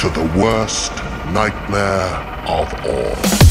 to the worst nightmare of all.